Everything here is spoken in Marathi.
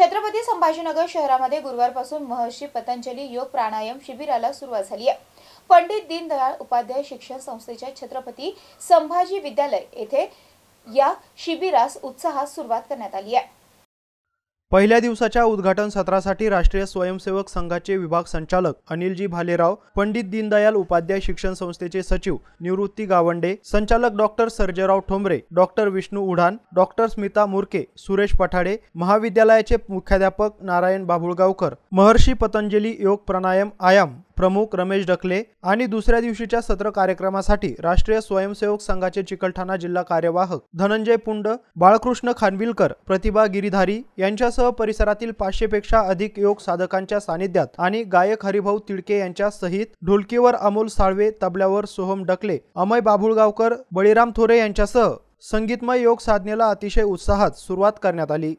छत्रपती संभाजीनगर शहरामध्ये गुरुवारपासून महर्षी पतंजली योग प्राणायाम शिबिराला सुरुवात झाली आहे. पंडित दीनदयाळ उपाध्याय शिक्षण संस्थेच्या छत्रपती संभाजी विद्यालय येथे या शिबिरास उत्साहात सुरुवात करण्यात आली आहे. पहिल्या दिवसाच्या उद्घाटन सत्रासाठी राष्ट्रीय स्वयंसेवक संघाचे विभाग संचालक अनिलजी भालेराव पंडित दीनदयाल उपाध्याय शिक्षण संस्थेचे सचिव निवृत्ती गावंडे संचालक doctor Sarjerao Thombare doctor Vishnu Udhan doctor Smita Murke Suresh Pathade महाविद्यालयाचे मुख्याध्यापक नारायण बाभुळगावकर महर्षी पतंजली योग प्राणायाम आयाम प्रमुख रमेश डकले आणि दुसऱ्या दिवशीच्या सत्र कार्यक्रमासाठी राष्ट्रीय स्वयंसेवक संघाचे चिकलठाणा जिल्हा कार्यवाहक धनंजय पुंड बाळकृष्ण खानविलकर प्रतिभा गिरीधारी यांच्यासह परिसरातील पाचशे पेक्षा अधिक योग साधकांच्या सानिध्यात आणि गायक हरिभाऊ तिडके यांच्या सहित ढोलकीवर अमोल साळवे तबल्यावर सोहम डकले अमय बाभुळगावकर बळीराम थोरे यांच्यासह संगीतमय योग साधनेला अतिशय उत्साहात सुरुवात करण्यात आली.